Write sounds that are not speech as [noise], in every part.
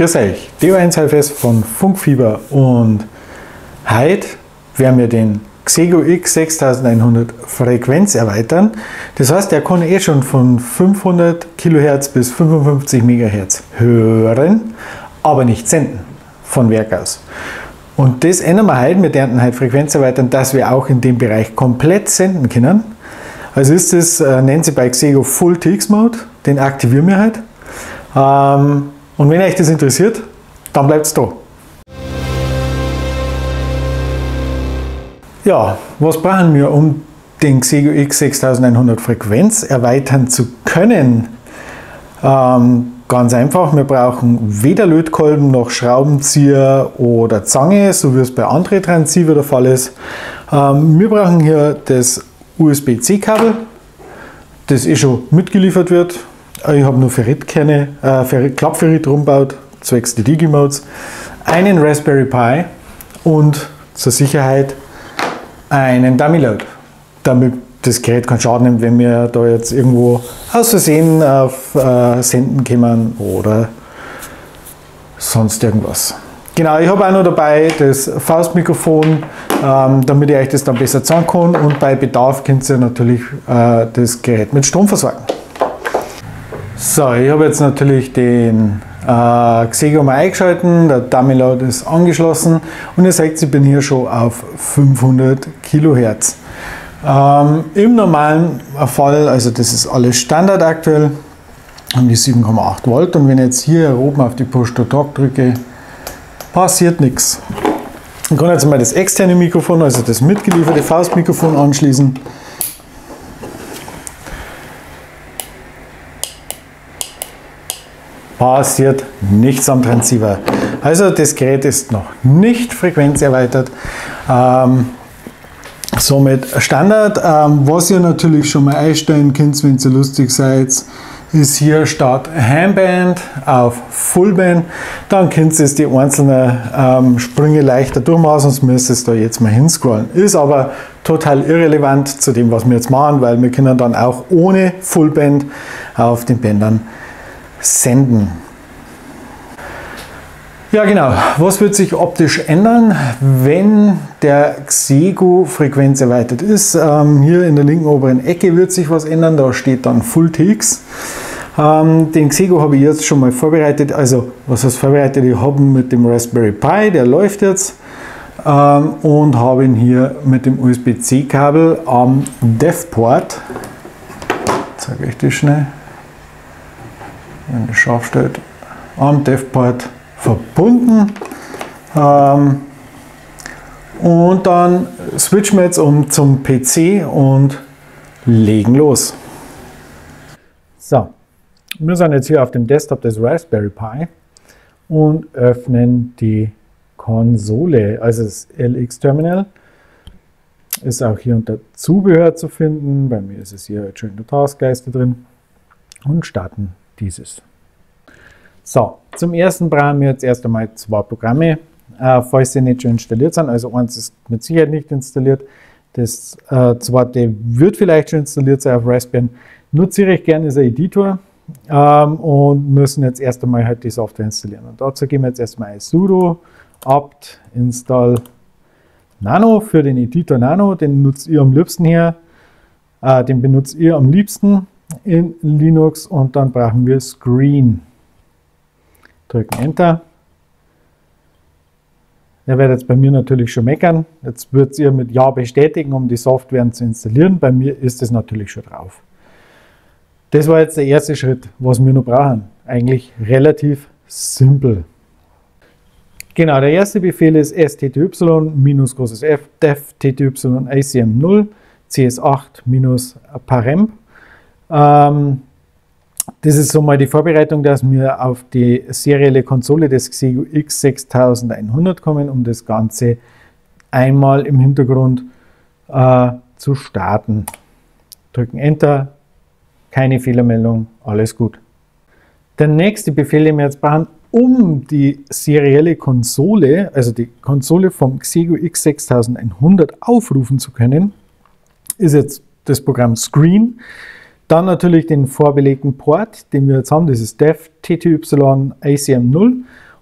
Grüß euch, DO1HFS von Funkfieber und heute werden wir den Xego X6100 Frequenz erweitern. Das heißt, er kann eh schon von 500 kHz bis 55 MHz hören, aber nicht senden von Werk aus. Und das ändern wir heute, wir werden heute Frequenz erweitern, dass wir auch in dem Bereich komplett senden können. Also ist das, äh, nennt sich bei Xego Full TX Mode, den aktivieren wir heute. Ähm, und wenn euch das interessiert, dann bleibt es da. Ja, was brauchen wir, um den Xego X6100 Frequenz erweitern zu können? Ähm, ganz einfach, wir brauchen weder Lötkolben noch Schraubenzieher oder Zange, so wie es bei anderen Transceiver der Fall ist. Ähm, wir brauchen hier das USB-C-Kabel, das eh schon mitgeliefert wird. Ich habe nur Ferritkerne, äh, Ferrit, Klappferrit rumgebaut, zwecks die Digimodes, einen Raspberry Pi und zur Sicherheit einen Dummy Load, damit das Gerät keinen Schaden nimmt, wenn wir da jetzt irgendwo aus Versehen auf äh, Senden kommen oder sonst irgendwas. Genau, ich habe auch noch dabei das Faustmikrofon, ähm, damit ihr euch das dann besser zeigen kann und bei Bedarf könnt ihr natürlich äh, das Gerät mit Strom versorgen. So, ich habe jetzt natürlich den äh, Xego mal eingeschalten, der Dummy Load ist angeschlossen und ihr seht, ich bin hier schon auf 500 Kilohertz. Ähm, Im normalen Fall, also das ist alles Standard aktuell, haben die 7,8 Volt und wenn ich jetzt hier oben auf die Push-to-Talk drücke, passiert nichts. Ich kann jetzt mal das externe Mikrofon, also das mitgelieferte Faustmikrofon anschließen. Passiert nichts am Transceiver. Also das Gerät ist noch nicht frequenzerweitert. Ähm, somit Standard. Ähm, was ihr natürlich schon mal einstellen könnt, wenn ihr lustig seid, ist hier statt Handband auf Fullband. Dann könnt ihr die einzelnen ähm, Sprünge leichter durchmachen, sonst müsst ihr es da jetzt mal hinscrollen. Ist aber total irrelevant zu dem, was wir jetzt machen, weil wir können dann auch ohne Fullband auf den Bändern senden. Ja genau, was wird sich optisch ändern, wenn der Xego Frequenz erweitert ist? Ähm, hier in der linken oberen Ecke wird sich was ändern, da steht dann Full TX. Ähm, den Xego habe ich jetzt schon mal vorbereitet, also was heißt vorbereitet, ich habe ihn mit dem Raspberry Pi, der läuft jetzt ähm, und habe ihn hier mit dem USB-C Kabel am DevPort, zeige ich das schnell, wenn das scharf steht, am DevPort verbunden. Ähm, und dann switchen wir jetzt um zum PC und legen los. So, wir sind jetzt hier auf dem Desktop des Raspberry Pi und öffnen die Konsole, also das LX-Terminal. Ist auch hier unter Zubehör zu finden. Bei mir ist es hier schön der Taskleiste drin und starten dieses. So, zum ersten brauchen wir jetzt erst einmal zwei Programme, äh, falls sie nicht schon installiert sind. Also eins ist mit Sicherheit nicht installiert. Das äh, zweite wird vielleicht schon installiert sein auf Raspbian. Nutze ich gerne als Editor ähm, und müssen jetzt erst einmal halt die Software installieren. Und dazu gehen wir jetzt erstmal sudo apt install nano für den Editor Nano. Den nutzt ihr am liebsten hier. Äh, den benutzt ihr am liebsten in Linux und dann brauchen wir Screen. Drücken Enter. Ihr werdet jetzt bei mir natürlich schon meckern. Jetzt wird ihr mit Ja bestätigen, um die Software zu installieren. Bei mir ist es natürlich schon drauf. Das war jetzt der erste Schritt, was wir noch brauchen. Eigentlich relativ simpel. Genau, der erste Befehl ist stty minus großes F def tty acm0 cs8 minus paremp. Ähm, das ist so mal die Vorbereitung, dass wir auf die serielle Konsole des Xevo X6100 kommen, um das Ganze einmal im Hintergrund äh, zu starten. Drücken Enter, keine Fehlermeldung, alles gut. Der nächste Befehl, den wir jetzt brauchen, um die serielle Konsole, also die Konsole vom Xego X6100 aufrufen zu können, ist jetzt das Programm Screen. Dann natürlich den vorbelegten Port, den wir jetzt haben, das ist def tty acm0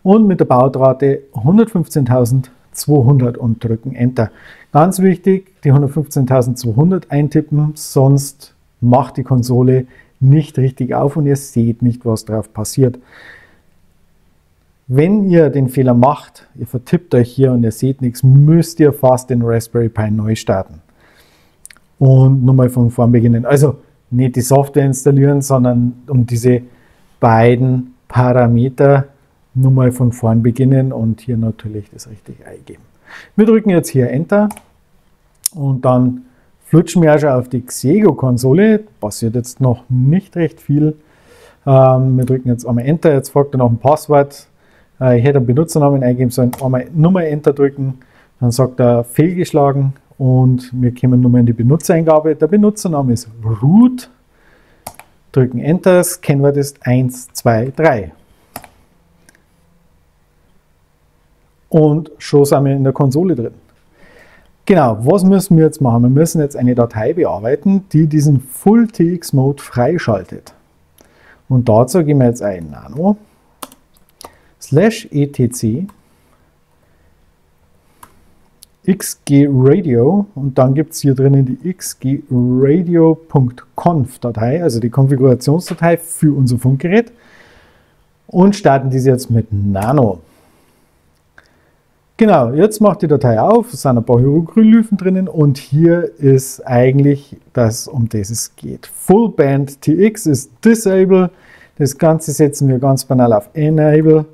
und mit der Bautrate 115.200 und drücken Enter. Ganz wichtig, die 115.200 eintippen, sonst macht die Konsole nicht richtig auf und ihr seht nicht, was drauf passiert. Wenn ihr den Fehler macht, ihr vertippt euch hier und ihr seht nichts, müsst ihr fast den Raspberry Pi neu starten. Und nochmal von vorn beginnen. Also nicht die Software installieren, sondern um diese beiden Parameter nochmal von vorn beginnen und hier natürlich das richtige eingeben. Wir drücken jetzt hier Enter und dann flutschen wir auch schon auf die Xego-Konsole. Passiert jetzt noch nicht recht viel. Ähm, wir drücken jetzt einmal Enter, jetzt folgt er noch ein Passwort. Äh, ich hätte einen Benutzernamen eingeben sollen, einmal Nummer Enter drücken, dann sagt er fehlgeschlagen und wir kommen nun mal in die Benutzereingabe. Der Benutzername ist root. Drücken Enter, das Kennwort ist 1, 2, 3. Und schon sind wir in der Konsole drin. Genau, was müssen wir jetzt machen? Wir müssen jetzt eine Datei bearbeiten, die diesen Full-TX-Mode freischaltet. Und dazu gehen wir jetzt ein nano slash etc xgradio und dann gibt es hier drinnen die xgradio.conf Datei, also die Konfigurationsdatei für unser Funkgerät und starten diese jetzt mit Nano. Genau, jetzt macht die Datei auf, es sind ein paar Hieroglyphen drinnen und hier ist eigentlich das, um das es geht. Full Band TX ist Disable, das Ganze setzen wir ganz banal auf Enable,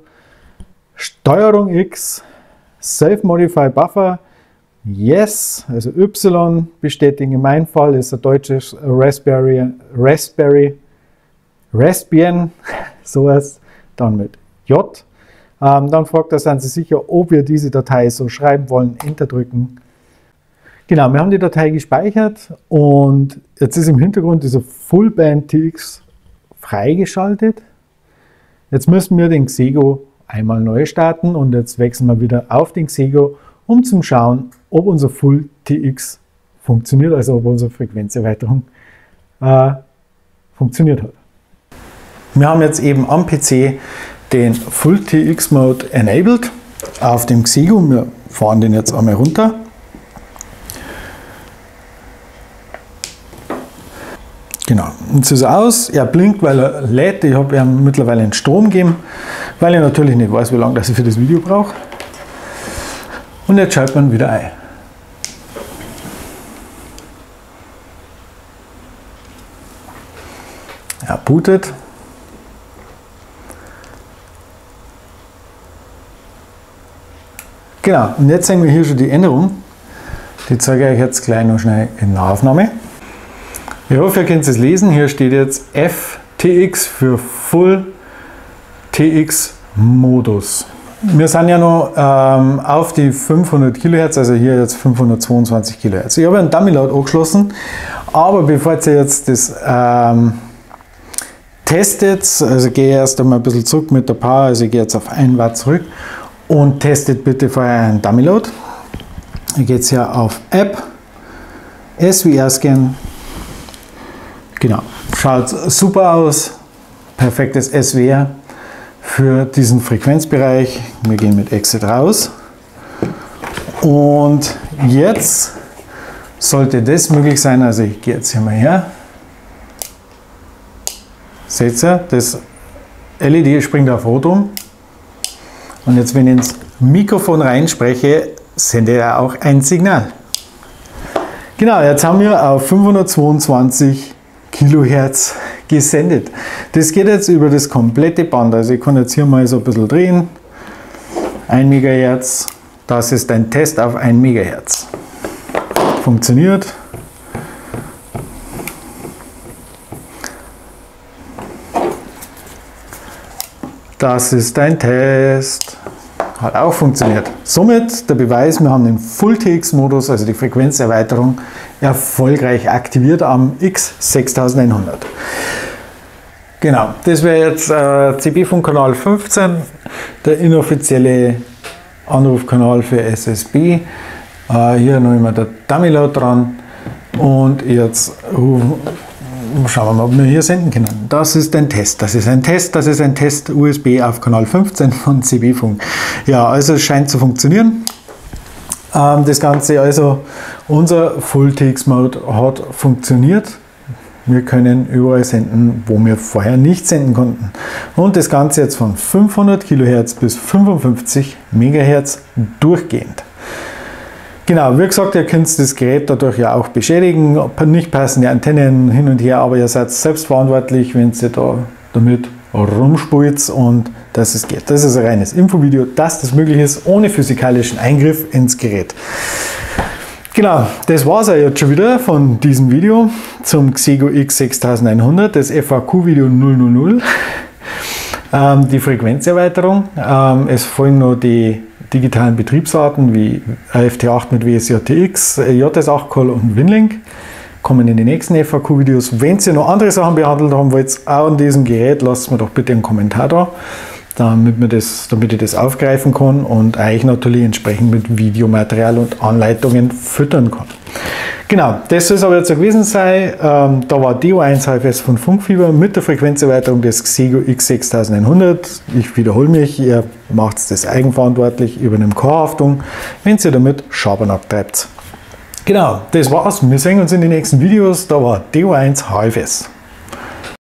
Steuerung X, Self-Modify Buffer, Yes, also Y bestätigen. In meinem Fall ist ein deutsches Raspberry, Raspberry, Raspbian, [laughs] sowas, dann mit J. Ähm, dann fragt er, sind Sie sicher, ob wir diese Datei so schreiben wollen, Enter drücken. Genau, wir haben die Datei gespeichert und jetzt ist im Hintergrund dieser Fullband TX freigeschaltet. Jetzt müssen wir den Xego einmal neu starten und jetzt wechseln wir wieder auf den Xego, um zu schauen, ob unser Full TX funktioniert, also ob unsere Frequenzerweiterung äh, funktioniert hat. Wir haben jetzt eben am PC den Full TX Mode enabled auf dem Xego. Wir fahren den jetzt einmal runter. Genau, und so aus. Er blinkt, weil er lädt. Ich habe ihm mittlerweile einen Strom gegeben, weil ich natürlich nicht weiß, wie lange das ich für das Video brauche. Und jetzt schaltet man wieder ein. Er bootet. Genau, und jetzt sehen wir hier schon die Änderung. Die zeige ich euch jetzt gleich noch schnell in Nahaufnahme. Ich hoffe, ihr könnt es lesen. Hier steht jetzt FTX für Full TX Modus. Wir sind ja noch ähm, auf die 500 Kilohertz, also hier jetzt 522 Kilohertz. Ich habe einen Dummy-Load angeschlossen, aber bevor ihr jetzt das ähm, testet, also gehe erst einmal ein bisschen zurück mit der Power, also ich gehe jetzt auf 1 Watt zurück und testet bitte vorher einen Dummy-Load. Ich gehe jetzt hier auf App, SWR-Scan, genau, schaut super aus, perfektes SWR für diesen Frequenzbereich. Wir gehen mit Exit raus und jetzt sollte das möglich sein, also ich gehe jetzt hier mal her, Seht ihr, das LED springt auf Rot um. Und jetzt, wenn ich ins Mikrofon reinspreche, sendet er auch ein Signal. Genau, jetzt haben wir auf 522 Kilohertz gesendet. Das geht jetzt über das komplette Band. Also ich kann jetzt hier mal so ein bisschen drehen. 1 MHz, das ist ein Test auf 1 MHz. Funktioniert. Das ist ein Test. Hat auch funktioniert. Somit der Beweis, wir haben den Full-TX-Modus, also die Frequenzerweiterung, erfolgreich aktiviert am X6100. Genau, das wäre jetzt äh, CB von Kanal 15, der inoffizielle Anrufkanal für SSB. Äh, hier noch immer der Dummy-Load dran und jetzt schauen wir mal, ob wir hier senden können. Das ist ein Test, das ist ein Test, das ist ein Test USB auf Kanal 15 von CB Funk. Ja, also es scheint zu funktionieren. Ähm, das Ganze, also unser Full-Text-Mode hat funktioniert. Wir können überall senden, wo wir vorher nicht senden konnten. Und das Ganze jetzt von 500 kHz bis 55 MHz durchgehend. Genau, wie gesagt, ihr könnt das Gerät dadurch ja auch beschädigen, nicht passende Antennen hin und her, aber ihr seid selbstverantwortlich, wenn ihr da damit rumspult und dass es geht. Das ist ein reines Infovideo, dass das möglich ist, ohne physikalischen Eingriff ins Gerät. Genau, das war es ja jetzt schon wieder von diesem Video zum Xego X6100, das FAQ-Video 000. Ähm, die Frequenzerweiterung. Ähm, es folgen noch die digitalen Betriebsarten wie AFT8 mit WSJTX, JS8 Call und Winlink kommen in die nächsten FAQ-Videos. Wenn ihr noch andere Sachen behandelt haben wollt, auch an diesem Gerät, lasst mir doch bitte einen Kommentar da, damit, mir das, damit ich das aufgreifen kann und euch natürlich entsprechend mit Videomaterial und Anleitungen füttern kann. Genau, das soll es aber jetzt gewesen sein. Ähm, da war DO1 HFS von Funkfieber mit der Frequenzerweiterung des Xego X6100. Ich wiederhole mich, ihr macht das eigenverantwortlich, übernimmt keine Haftung, wenn ihr damit Schabernack treibt. Genau, das war's. Wir sehen uns in den nächsten Videos. Da war DO1 HFS.